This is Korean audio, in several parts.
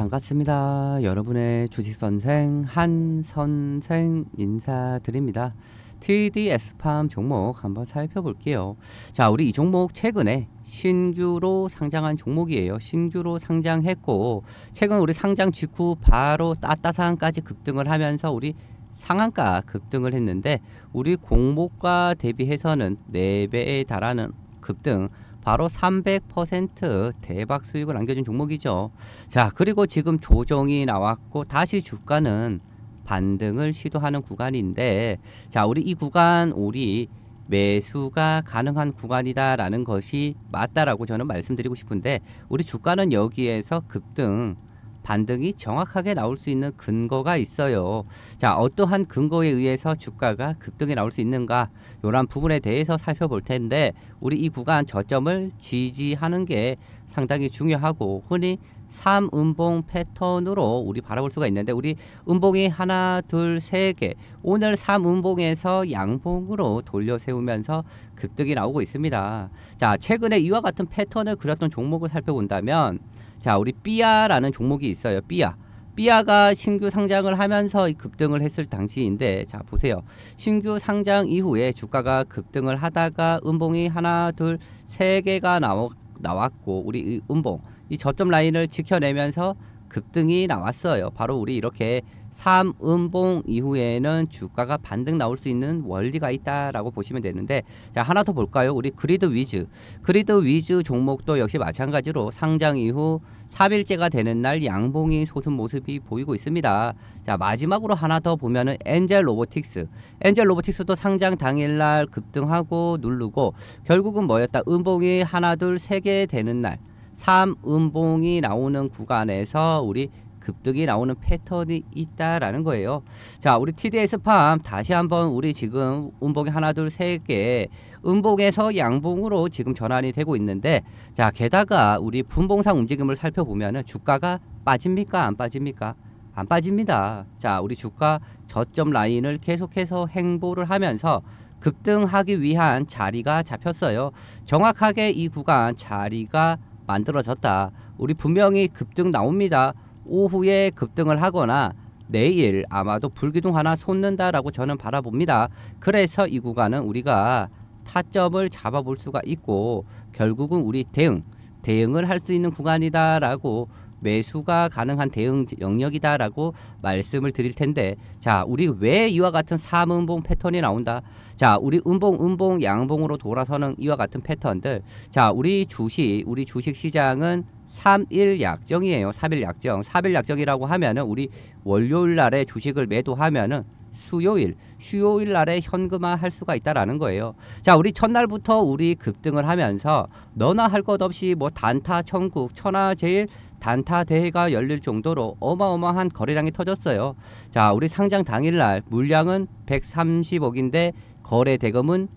네, 반갑습니다. 여러분의 주식 선생 한 선생 인사드립니다. TDS팜 종목 한번 살펴볼게요. 자, 우리 이 종목 최근에 신규로 상장한 종목이에요. 신규로 상장했고 최근 우리 상장 직후 바로 따따상까지 급등을 하면서 우리 상한가 급등을 했는데 우리 공모가 대비해서는 4배에 달하는 급등 바로 300% 대박 수익을 안겨준 종목이죠. 자, 그리고 지금 조정이 나왔고 다시 주가는 반등을 시도하는 구간인데 자, 우리 이 구간 우리 매수가 가능한 구간이다 라는 것이 맞다라고 저는 말씀드리고 싶은데 우리 주가는 여기에서 급등 반등이 정확하게 나올 수 있는 근거가 있어요. 자, 어떠한 근거에 의해서 주가가 급등이 나올 수 있는가? 이런 부분에 대해서 살펴볼 텐데 우리 이 구간 저점을 지지하는 게 상당히 중요하고 흔히 3음봉 패턴으로 우리 바라볼 수가 있는데 우리 음봉이 하나 둘 세 개 오늘 3음봉에서 양봉으로 돌려 세우면서 급등이 나오고 있습니다. 자 최근에 이와 같은 패턴을 그렸던 종목을 살펴본다면 자 우리 삐아라는 종목이 있어요. 삐아 삐아가 신규 상장을 하면서 급등을 했을 당시인데 자 보세요 신규 상장 이후에 주가가 급등을 하다가 음봉이 하나 둘 세 개가 나오, 나왔고 우리 음봉 이 저점 라인을 지켜내면서 급등이 나왔어요. 바로 우리 이렇게 3음봉 이후에는 주가가 반등 나올 수 있는 원리가 있다라고 보시면 되는데 자 하나 더 볼까요? 우리 그리드 위즈 그리드 위즈 종목도 역시 마찬가지로 상장 이후 3일째가 되는 날 양봉이 솟은 모습이 보이고 있습니다. 자 마지막으로 하나 더 보면은 엔젤 로보틱스 엔젤 로보틱스도 상장 당일날 급등하고 누르고 결국은 뭐였다? 음봉이 하나 둘 세 개 되는 날 3음봉이 나오는 구간에서 우리 급등이 나오는 패턴이 있다라는 거예요. 자, 우리 TDS 팜 다시 한번 우리 지금 음봉이 하나 둘 세 개 음봉에서 양봉으로 지금 전환이 되고 있는데 자, 게다가 우리 분봉상 움직임을 살펴보면은 주가가 빠집니까? 안 빠집니까? 안 빠집니다. 자, 우리 주가 저점 라인을 계속해서 행보를 하면서 급등하기 위한 자리가 잡혔어요. 정확하게 이 구간 자리가 만들어졌다. 우리 분명히 급등 나옵니다. 오후에 급등을 하거나 내일 아마도 불기둥 하나 솟는다라고 저는 바라봅니다. 그래서 이 구간은 우리가 타점을 잡아볼 수가 있고 결국은 우리 대응, 대응을 할 수 있는 구간이다라고 매수가 가능한 대응 영역이다라고 말씀을 드릴 텐데 자 우리 왜 이와 같은 삼음봉 패턴이 나온다 자 우리 음봉 음봉 양봉으로 돌아서는 이와 같은 패턴들 자 우리 주식 우리 주식 시장은 3일 약정이에요 3일 약정 3일 약정이라고 하면은 우리 월요일 날에 주식을 매도하면은 수요일, 수요일 날에 현금화 할 수가 있다라는 거예요. 자, 우리 첫날부터 우리 급등을 하면서 너나 할 것 없이 뭐 단타 천국, 천하 제일 단타 대회가 열릴 정도로 어마어마한 거래량이 터졌어요. 자, 우리 상장 당일날 물량은 130억인데 거래 대금은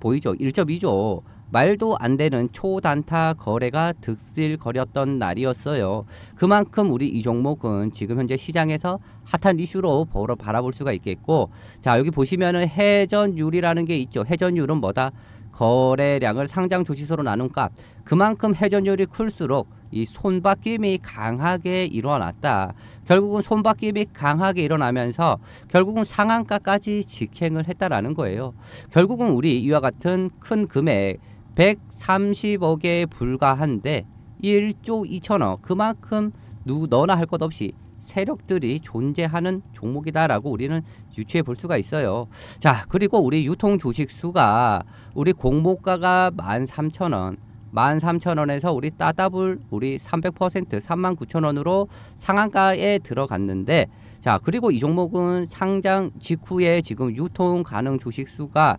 보이죠? 1.2조. 말도 안 되는 초단타 거래가 득실거렸던 날이었어요. 그만큼 우리 이 종목은 지금 현재 시장에서 핫한 이슈로 보러 바라볼 수가 있겠고, 자 여기 보시면은 해전율이라는 게 있죠. 해전율은 뭐다? 거래량을 상장 조치소로 나눈 값. 그만큼 해전율이 클수록 이 손바뀜이 강하게 일어났다. 결국은 손바뀜이 강하게 일어나면서 결국은 상한가까지 직행을 했다라는 거예요. 결국은 우리 이와 같은 큰 금액 130억에 불과한데 1조 2천억 그만큼 누 너나 할 것 없이 세력들이 존재하는 종목이다라고 우리는 유추해 볼 수가 있어요. 자, 그리고 우리 유통 주식 수가 우리 공모가가 13,000원 13,000원에서 우리 따다불 우리 300% 39,000원으로 상한가에 들어갔는데 자, 그리고 이 종목은 상장 직후에 지금 유통 가능 주식 수가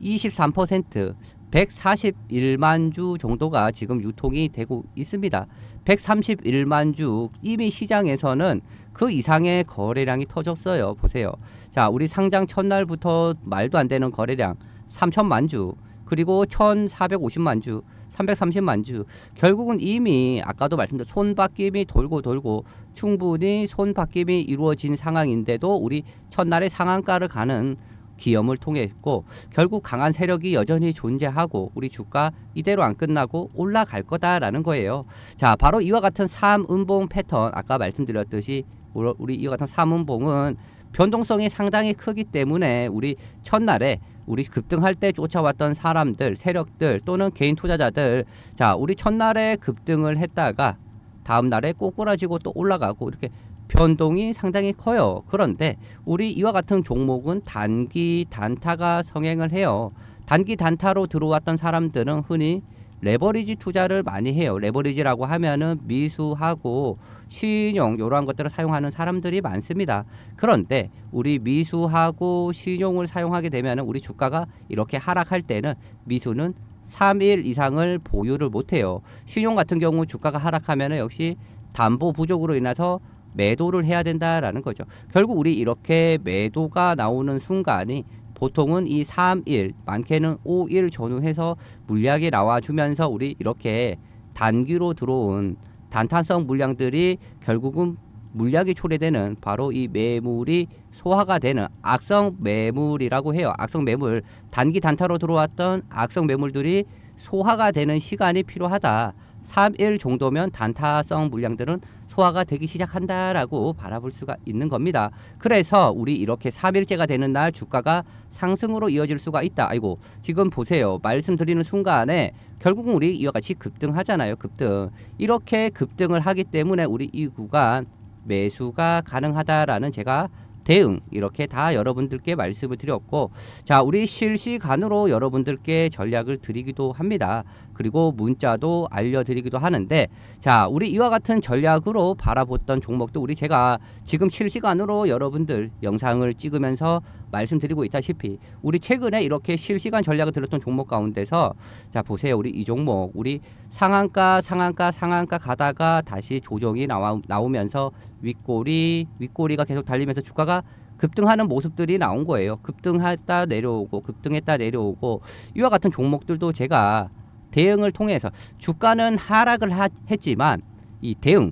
23% 141만 주 정도가 지금 유통이 되고 있습니다. 131만 주 이미 시장에서는 그 이상의 거래량이 터졌어요. 보세요. 자, 우리 상장 첫날부터 말도 안 되는 거래량 3천만 주, 그리고 1,450만 주, 330만 주. 결국은 이미 아까도 말씀드린 손바뀜이 돌고 돌고 충분히 손바뀜이 이루어진 상황인데도 우리 첫날에 상한가를 가는 기염을 통했고 결국 강한 세력이 여전히 존재하고 우리 주가 이대로 안 끝나고 올라갈 거다라는 거예요. 자, 바로 이와 같은 삼음봉 패턴 아까 말씀드렸듯이 우리 이와 같은 삼음봉은 변동성이 상당히 크기 때문에 우리 첫날에 우리 급등할 때 쫓아왔던 사람들, 세력들 또는 개인 투자자들 자, 우리 첫날에 급등을 했다가 다음 날에 꼬꾸라지고 또 올라가고 이렇게 변동이 상당히 커요. 그런데 우리 이와 같은 종목은 단기 단타가 성행을 해요. 단기 단타로 들어왔던 사람들은 흔히 레버리지 투자를 많이 해요. 레버리지라고 하면은 미수하고 신용 이러한 것들을 사용하는 사람들이 많습니다. 그런데 우리 미수하고 신용을 사용하게 되면 우리 주가가 이렇게 하락할 때는 미수는 3일 이상을 보유를 못해요. 신용 같은 경우 주가가 하락하면 역시 담보 부족으로 인해서 매도를 해야 된다라는 거죠. 결국 우리 이렇게 매도가 나오는 순간이 보통은 이 3일, 많게는 5일 전후해서 물량이 나와주면서 우리 이렇게 단기로 들어온 단탄성 물량들이 결국은 물량이 초래되는 바로 이 매물이 소화가 되는 악성 매물이라고 해요. 악성 매물 단기 단타로 들어왔던 악성 매물들이 소화가 되는 시간이 필요하다. 3일 정도면 단타성 물량들은 소화가 되기 시작한다라고 바라볼 수가 있는 겁니다. 그래서 우리 이렇게 3일째가 되는 날 주가가 상승으로 이어질 수가 있다. 아이고 지금 보세요. 말씀드리는 순간에 결국은 우리 이와 같이 급등하잖아요. 급등. 이렇게 급등을 하기 때문에 우리 이 구간 매수가 가능하다라는 제가 대응 이렇게 다 여러분들께 말씀을 드렸고 자 우리 실시간으로 여러분들께 전략을 드리기도 합니다 그리고 문자도 알려드리기도 하는데 자 우리 이와 같은 전략으로 바라봤던 종목도 우리 제가 지금 실시간으로 여러분들 영상을 찍으면서 말씀드리고 있다시피 우리 최근에 이렇게 실시간 전략을 들었던 종목 가운데서 자 보세요 우리 이 종목 우리 상한가 상한가 상한가 가다가 다시 조정이 나와, 나오면서 윗꼬리 윗꼬리가 계속 달리면서 주가가 급등하는 모습들이 나온 거예요. 급등했다 내려오고 급등했다 내려오고 이와 같은 종목들도 제가 대응을 통해서 주가는 하락을 하, 했지만 이 대응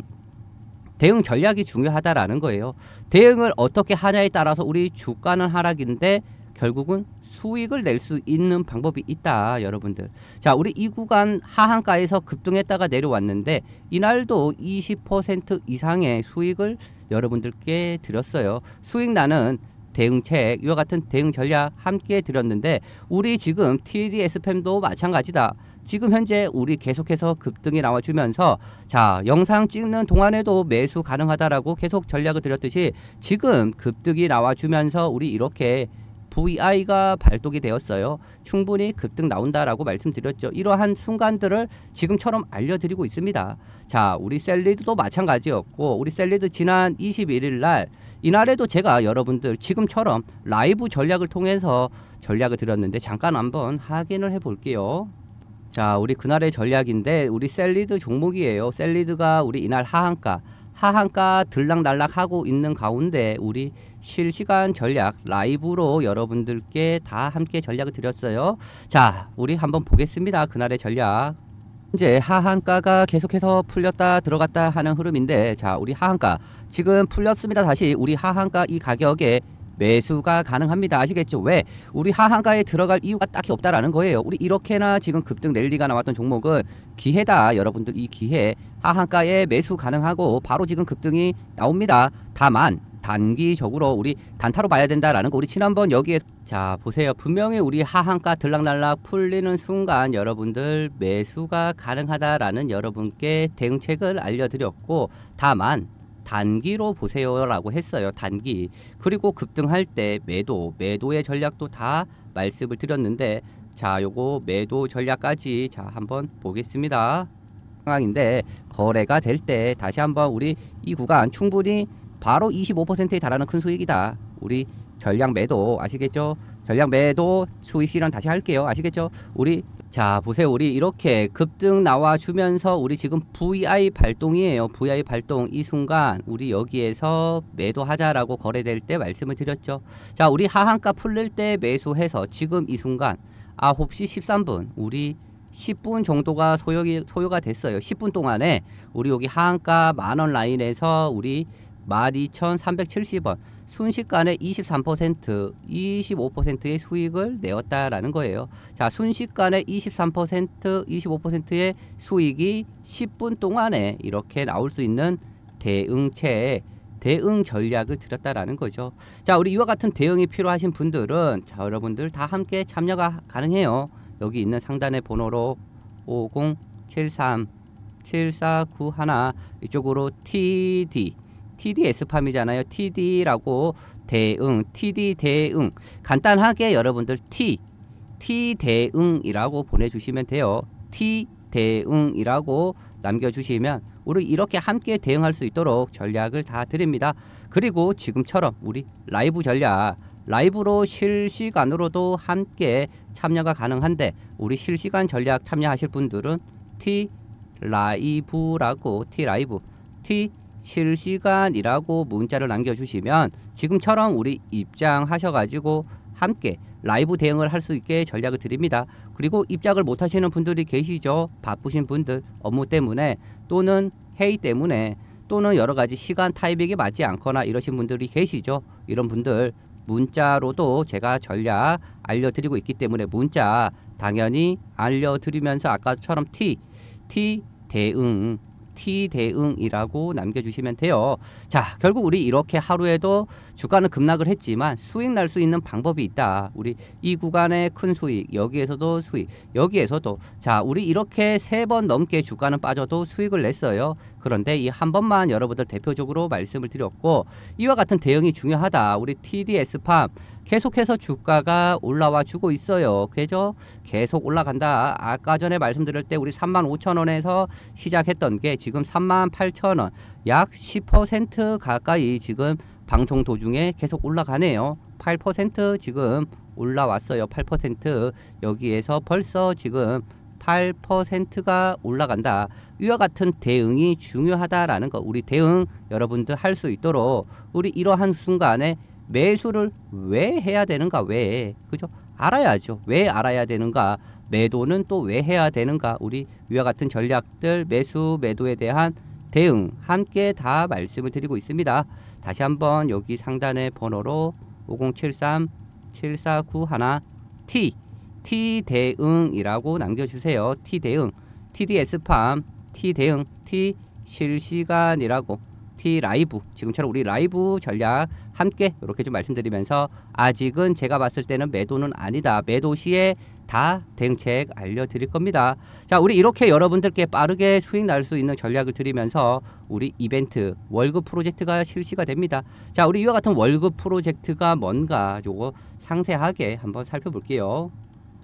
대응 전략이 중요하다라는 거예요. 대응을 어떻게 하냐에 따라서 우리 주가는 하락인데 결국은 수익을 낼 수 있는 방법이 있다, 여러분들. 자, 우리 이 구간 하한가에서 급등했다가 내려왔는데 이날도 20% 이상의 수익을 여러분들께 드렸어요. 수익 나는 대응책 이와 같은 대응 전략 함께 드렸는데 우리 지금 TDS 팸도 마찬가지다. 지금 현재 우리 계속해서 급등이 나와주면서 자 영상 찍는 동안에도 매수 가능하다라고 계속 전략을 드렸듯이 지금 급등이 나와주면서 우리 이렇게 VI가 발동이 되었어요. 충분히 급등 나온다라고 말씀드렸죠. 이러한 순간들을 지금처럼 알려드리고 있습니다. 자, 우리 셀리드도 마찬가지였고, 우리 셀리드 지난 21일 날, 이날에도 제가 여러분들 지금처럼 라이브 전략을 통해서 전략을 드렸는데, 잠깐 한번 확인을 해 볼게요. 자, 우리 그날의 전략인데, 우리 셀리드 종목이에요. 셀리드가 우리 이날 하한가, 하한가 들락날락 하고 있는 가운데 우리 실시간 전략 라이브로 여러분들께 다 함께 전략을 드렸어요. 자, 우리 한번 보겠습니다. 그날의 전략. 이제 하한가가 계속해서 풀렸다 들어갔다 하는 흐름인데 자, 우리 하한가 지금 풀렸습니다. 다시 우리 하한가 이 가격에 매수가 가능합니다. 아시겠죠? 왜? 우리 하한가에 들어갈 이유가 딱히 없다라는 거예요. 우리 이렇게나 지금 급등 랠리가 나왔던 종목은 기회다. 여러분들 이 기회 하한가에 매수 가능하고 바로 지금 급등이 나옵니다. 다만 단기적으로 우리 단타로 봐야 된다라는 거 우리 지난번 여기에 자 보세요 분명히 우리 하한가 들락날락 풀리는 순간 여러분들 매수가 가능하다라는 여러분께 대응책을 알려드렸고 다만 단기로 보세요라고 했어요. 단기. 그리고 급등할 때 매도, 매도의 전략도 다 말씀을 드렸는데 자, 요거 매도 전략까지 자, 한번 보겠습니다. 상황인데 거래가 될 때 다시 한번 우리 이 구간 충분히 바로 25%에 달하는 큰 수익이다. 우리 전략 매도 아시겠죠? 전략 매도 수익 실현 다시 할게요. 아시겠죠? 우리 자 보세요 우리 이렇게 급등 나와주면서 우리 지금 VI 발동이에요 VI 발동 이 순간 우리 여기에서 매도하자라고 거래될 때 말씀을 드렸죠 자 우리 하한가 풀릴 때 매수해서 지금 이 순간 9시 13분 우리 10분 정도가 소요가, 됐어요 10분 동안에 우리 여기 하한가 만원 라인에서 우리 12,370원 순식간에 23% 25%의 수익을 내었다라는 거예요. 자, 순식간에 23% 25%의 수익이 10분 동안에 이렇게 나올 수 있는 대응체에 대응 전략을 들였다라는 거죠. 자, 우리 이와 같은 대응이 필요하신 분들은 자, 여러분들 다 함께 참여가 가능해요. 여기 있는 상단의 번호로 5073 7491 이쪽으로 TD TDS 팜이잖아요. TD라고 대응, TD 대응. 간단하게 여러분들 T T 대응이라고 보내주시면 돼요. T 대응이라고 남겨주시면 우리 이렇게 함께 대응할 수 있도록 전략을 다 드립니다. 그리고 지금처럼 우리 라이브 전략 라이브로 실시간으로도 함께 참여가 가능한데 우리 실시간 전략 참여하실 분들은 T 라이브라고 T 라이브 T 실시간이라고 문자를 남겨주시면 지금처럼 우리 입장하셔가지고 함께 라이브 대응을 할 수 있게 전략을 드립니다. 그리고 입장을 못 하시는 분들이 계시죠. 바쁘신 분들 업무 때문에 또는 회의 때문에 또는 여러 가지 시간 타이밍이 맞지 않거나 이러신 분들이 계시죠. 이런 분들 문자로도 제가 전략 알려드리고 있기 때문에 문자 당연히 알려드리면서 아까처럼 T, T 대응 T 대응이라고 남겨주시면 돼요. 자, 결국 우리 이렇게 하루에도 주가는 급락을 했지만 수익 날 수 있는 방법이 있다. 우리 이 구간의 큰 수익, 여기에서도 수익, 여기에서도 자, 우리 이렇게 세 번 넘게 주가는 빠져도 수익을 냈어요. 그런데 이 한 번만 여러분들 대표적으로 말씀을 드렸고 이와 같은 대응이 중요하다. 우리 TDS팜 계속해서 주가가 올라와 주고 있어요. 그죠? 계속 올라간다. 아까 전에 말씀드릴 때 우리 3만 5천 원에서 시작했던 게 지금 3만 8천 원, 약 10% 가까이 지금 방송 도중에 계속 올라가네요. 8% 지금 올라왔어요. 8% 여기에서 벌써 지금 8%가 올라간다. 이와 같은 대응이 중요하다라는 거. 우리 대응 여러분들 할 수 있도록 우리 이러한 순간에 매수를 왜 해야 되는가? 왜? 그죠? 알아야죠. 왜 알아야 되는가? 매도는 또 왜 해야 되는가? 우리 위와 같은 전략들 매수 매도에 대한 대응 함께 다 말씀을 드리고 있습니다. 다시 한번 여기 상단의 번호로 5073 7491 T T 대응이라고 남겨주세요. T 대응 TDS팜 T 대응 T 실시간이라고 T 라이브 지금처럼 우리 라이브 전략 함께 이렇게 좀 말씀드리면서 아직은 제가 봤을 때는 매도는 아니다. 매도 시에 다 대응책 알려드릴 겁니다. 자, 우리 이렇게 여러분들께 빠르게 수익 날 수 있는 전략을 드리면서 우리 이벤트 월급 프로젝트가 실시가 됩니다. 자, 우리 이와 같은 월급 프로젝트가 뭔가 요거 상세하게 한번 살펴볼게요.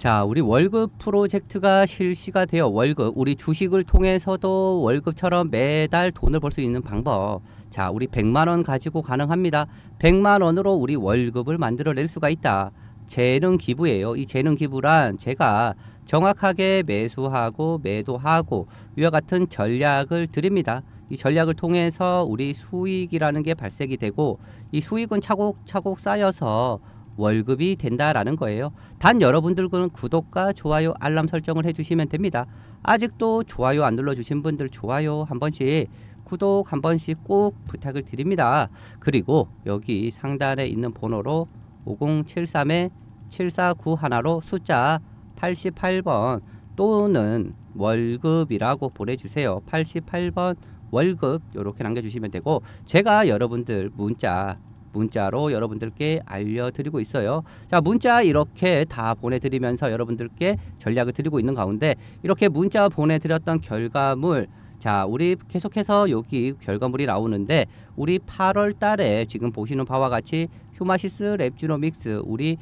자, 우리 월급 프로젝트가 실시가 되어 월급, 우리 주식을 통해서도 월급처럼 매달 돈을 벌 수 있는 방법. 자, 우리 100만 원 가지고 가능합니다. 100만 원으로 우리 월급을 만들어 낼 수가 있다. 재능 기부예요. 이 재능 기부란 제가 정확하게 매수하고 매도하고 이와 같은 전략을 드립니다. 이 전략을 통해서 우리 수익이라는 게 발생이 되고 이 수익은 차곡차곡 쌓여서 월급이 된다라는 거예요. 단 여러분들은 구독과 좋아요, 알람 설정을 해주시면 됩니다. 아직도 좋아요 안 눌러주신 분들 좋아요 한 번씩 구독 한 번씩 꼭 부탁을 드립니다. 그리고 여기 상단에 있는 번호로 5073에 7491로 숫자 88번 또는 월급이라고 보내주세요. 88번 월급 이렇게 남겨주시면 되고 제가 여러분들 문자 문자로 여러분들께 알려드리고 있어요. 자, 문자 이렇게 다 보내드리면서 여러분들께 전략을 드리고 있는 가운데 이렇게 문자 보내드렸던 결과물 자, 우리 계속해서 여기 결과물이 나오는데 우리 8월 달에 지금 보시는 바와 같이 휴마시스 랩주노믹스 우리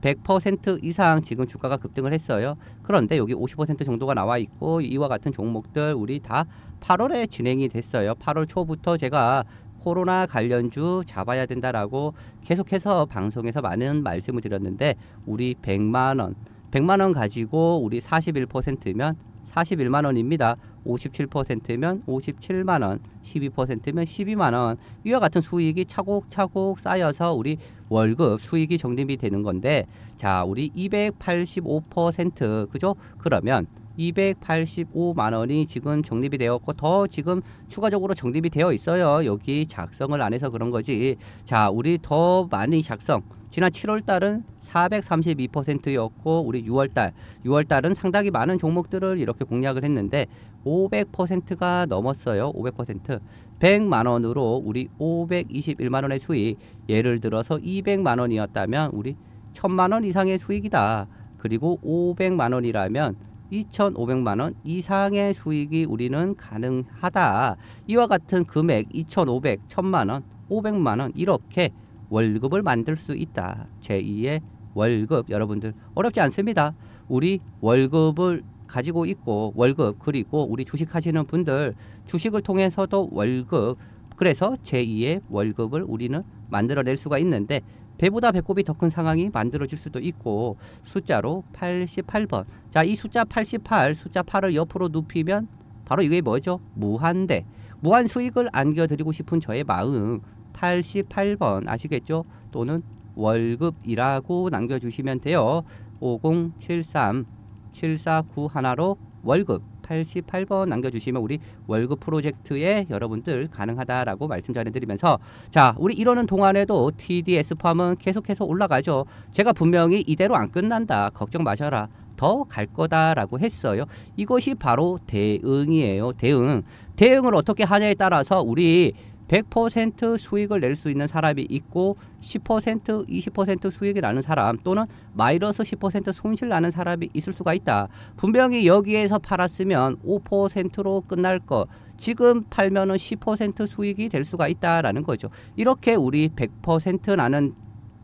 100% 이상 지금 주가가 급등을 했어요. 그런데 여기 50% 정도가 나와 있고 이와 같은 종목들 우리 다 8월에 진행이 됐어요. 8월 초부터 제가 코로나 관련주 잡아야 된다라고 계속해서 방송에서 많은 말씀을 드렸는데 우리 100만 원, 100만 원 가지고 우리 41%면 41만 원입니다. 57%면 57만 원, 12%면 12만 원. 이와 같은 수익이 차곡차곡 쌓여서 우리 월급 수익이 정립이 되는 건데 자, 우리 285% 그죠? 그러면 285만 원이 지금 적립이 되었고 더 지금 추가적으로 적립이 되어 있어요. 여기 작성을 안 해서 그런 거지. 자, 우리 더 많이 작성. 지난 7월 달은 432%였고 우리 6월 달, 6월 달은 상당히 많은 종목들을 이렇게 공략을 했는데 500%가 넘었어요. 500%. 100만 원으로 우리 521만 원의 수익. 예를 들어서 200만 원이었다면 우리 1000만 원 이상의 수익이다. 그리고 500만 원이라면 2,500만 원 이상의 수익이 우리는 가능하다. 이와 같은 금액 2,500, 1,000만 원, 500만 원 이렇게 월급을 만들 수 있다. 제2의 월급 여러분들 어렵지 않습니다. 우리 월급을 가지고 있고 월급 그리고 우리 주식 하시는 분들 주식을 통해서도 월급 그래서 제2의 월급을 우리는 만들어낼 수가 있는데 배보다 배꼽이 더 큰 상황이 만들어질 수도 있고 숫자로 88번. 자 이 숫자 88 숫자 8을 옆으로 눕히면 바로 이게 뭐죠? 무한대. 무한 수익을 안겨드리고 싶은 저의 마음. 88번 아시겠죠? 또는 월급이라고 남겨주시면 돼요. 5073 749 하나로 월급 88번 남겨주시면 우리 월급 프로젝트에 여러분들 가능하다라고 말씀 전해드리면서 자 우리 이러는 동안에도 TDS 팜은 계속해서 올라가죠. 제가 분명히 이대로 안 끝난다. 걱정 마셔라. 더 갈 거다라고 했어요. 이것이 바로 대응이에요. 대응. 대응을 어떻게 하냐에 따라서 우리 100% 수익을 낼 수 있는 사람이 있고 10% 20% 수익이 나는 사람 또는 마이너스 10% 손실 나는 사람이 있을 수가 있다. 분명히 여기에서 팔았으면 5%로 끝날 거 지금 팔면은 10% 수익이 될 수가 있다라는 거죠. 이렇게 우리 100% 나는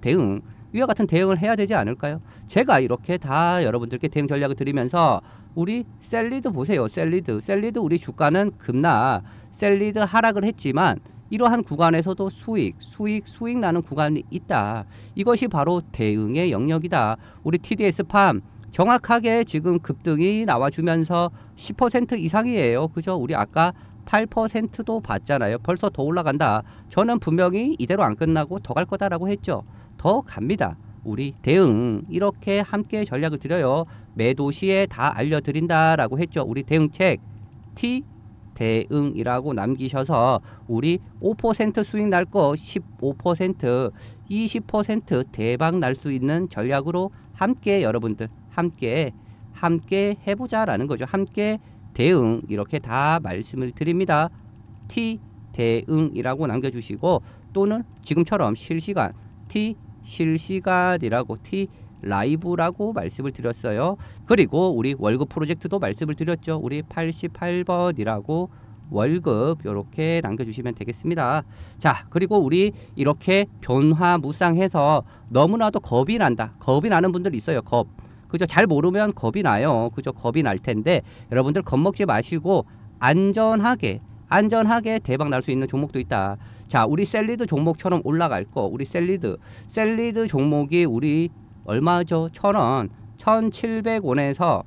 대응 이와 같은 대응을 해야 되지 않을까요? 제가 이렇게 다 여러분들께 대응 전략을 드리면서 우리 셀리드 보세요. 셀리드. 셀리드 우리 주가는 급락, 셀리드 하락을 했지만 이러한 구간에서도 수익, 수익, 수익 나는 구간이 있다. 이것이 바로 대응의 영역이다. 우리 TDS 팜 정확하게 지금 급등이 나와주면서 10% 이상이에요. 그죠? 우리 아까 8%도 봤잖아요. 벌써 더 올라간다. 저는 분명히 이대로 안 끝나고 더 갈 거다라고 했죠. 더 갑니다. 우리 대응 이렇게 함께 전략을 드려요. 매도 시에 다 알려드린다라고 했죠. 우리 대응책 T 대응이라고 남기셔서 우리 5% 수익 날 거 15% 20% 대박 날 수 있는 전략으로 함께 여러분들 함께 함께 해보자라는 거죠. 함께 대응 이렇게 다 말씀을 드립니다. T 대응이라고 남겨주시고 또는 지금처럼 실시간 T 실시간이라고 T 라이브라고 말씀을 드렸어요. 그리고 우리 월급 프로젝트도 말씀을 드렸죠. 우리 88번이라고 월급 이렇게 남겨주시면 되겠습니다. 자 그리고 우리 이렇게 변화무쌍해서 너무나도 겁이 난다. 겁이 나는 분들 있어요. 겁. 그죠? 잘 모르면 겁이 나요. 그죠? 겁이 날 텐데 여러분들 겁먹지 마시고 안전하게 안전하게 대박 날 수 있는 종목도 있다. 자, 우리 셀리드 종목처럼 올라갈 거. 우리 셀리드. 셀리드 종목이 우리 얼마죠? 천 원. 천칠백 원에서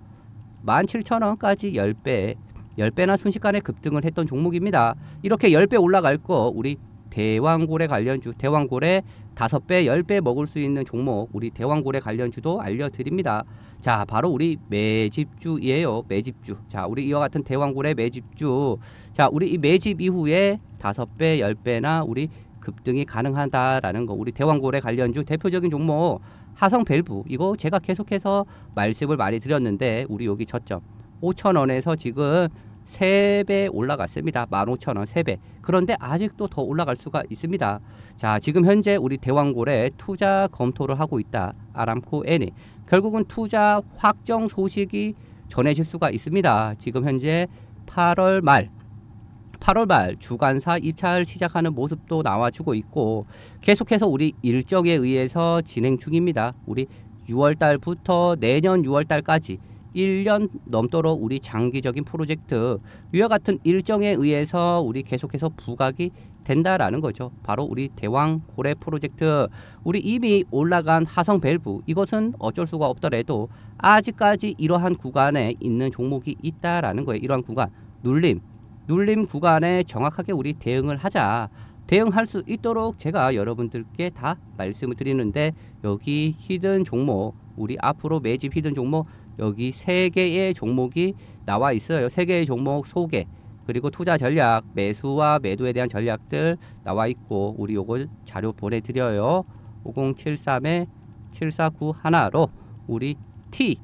만칠천 원까지 열배열배나 순식간에 급등을 했던 종목입니다. 이렇게 열 배 올라갈 거 우리 대왕고래 관련주, 대왕고래 다섯 배, 열 배 먹을 수 있는 종목, 우리 대왕고래 관련주도 알려드립니다. 자, 바로 우리 매집주이에요. 매집주. 자, 우리 이와 같은 대왕고래 매집주. 자, 우리 이 매집 이후에 다섯 배, 열 배나 우리 급등이 가능하다라는 거. 우리 대왕고래 관련주 대표적인 종목 하성 밸브. 이거 제가 계속해서 말씀을 많이 드렸는데 우리 여기 저점 5천 원에서 지금 3배 올라갔습니다. 15,000원 3배. 그런데 아직도 더 올라갈 수가 있습니다. 자, 지금 현재 우리 대왕골에 투자 검토를 하고 있다. 아람코 N이. 결국은 투자 확정 소식이 전해질 수가 있습니다. 지금 현재 8월 말 8월 말 주간사 입찰 시작하는 모습도 나와주고 있고 계속해서 우리 일정에 의해서 진행 중입니다. 우리 6월 달부터 내년 6월 달까지 1년 넘도록 우리 장기적인 프로젝트 위와 같은 일정에 의해서 우리 계속해서 부각이 된다라는 거죠. 바로 우리 대왕 고래 프로젝트 우리 이미 올라간 화성 밸브 이것은 어쩔 수가 없더라도 아직까지 이러한 구간에 있는 종목이 있다라는 거예요. 이러한 구간 눌림 눌림 구간에 정확하게 우리 대응을 하자. 대응할 수 있도록 제가 여러분들께 다 말씀을 드리는데 여기 hidden 종목 우리 앞으로 매집 hidden 종목 여기 세 개의 종목이 나와 있어요. 세 개의 종목 소개 그리고 투자 전략, 매수와 매도에 대한 전략들 나와 있고 우리 요걸 자료 보내드려요. 5073에 7491로 우리 T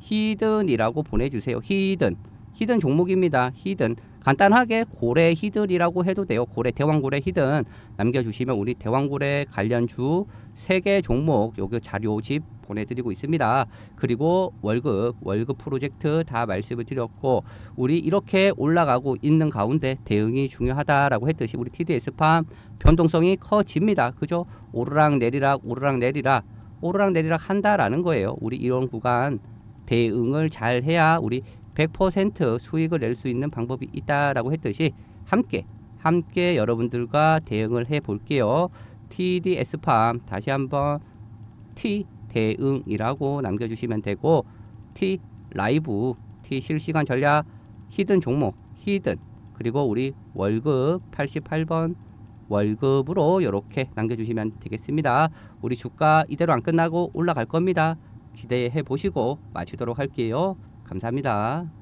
히든이라고 보내주세요. hidden hidden 종목입니다. hidden 간단하게 고래 hidden이라고 해도 돼요. 고래 대왕고래 hidden 남겨주시면 우리 대왕고래 관련주 세 개 종목 요거 자료집 보내드리고 있습니다. 그리고 월급 월급 프로젝트 다 말씀을 드렸고 우리 이렇게 올라가고 있는 가운데 대응이 중요하다라고 했듯이 우리 TDS팜 변동성이 커집니다. 그죠? 오르락 내리락 오르락 내리락 오르락 내리락 한다라는 거예요. 우리 이런 구간 대응을 잘 해야 우리 100% 수익을 낼 수 있는 방법이 있다라고 했듯이 함께 함께 여러분들과 대응을 해 볼게요. TDS팜 다시 한번 T 대응이라고 남겨주시면 되고 T 라이브 T 실시간 전략 hidden 종목 hidden 그리고 우리 월급 88번 월급으로 이렇게 남겨주시면 되겠습니다. 우리 주가 이대로 안 끝나고 올라갈 겁니다. 기대해 보시고 마치도록 할게요. 감사합니다.